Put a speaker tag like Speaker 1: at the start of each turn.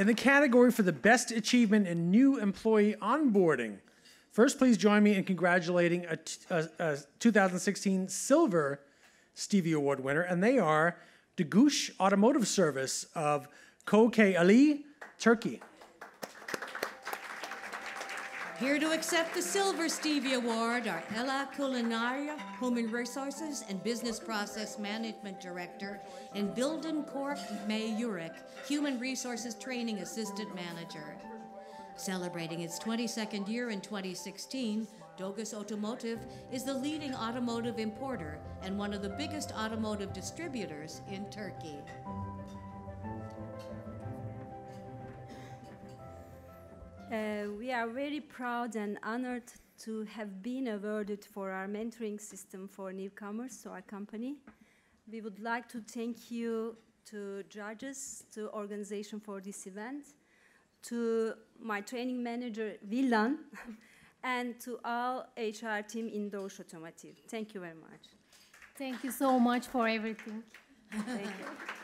Speaker 1: in the category for the best achievement in new employee onboarding. First, please join me in congratulating a, t- a- a 2016 Silver Stevie Award winner, and they are Doğuş Automotive Service of Kocaeli, Turkey.
Speaker 2: Here to accept the Silver Stevie Award are Ella Culinaria, Human Resources and Business Process Management Director, and Bilden Cork May Urich, Human Resources Training Assistant Manager. Celebrating its 22nd year in 2016, Dogus Automotive is the leading automotive importer and one of the biggest automotive distributors in Turkey.
Speaker 3: Uh, we are very proud and honored to have been awarded for our mentoring system for newcomers to our company. We would like to thank you to judges, to organization for this event, to my training manager, Villan, and to all HR team in Doğuş Automotive. Thank you very much.
Speaker 4: Thank you so much for everything.
Speaker 3: Thank you.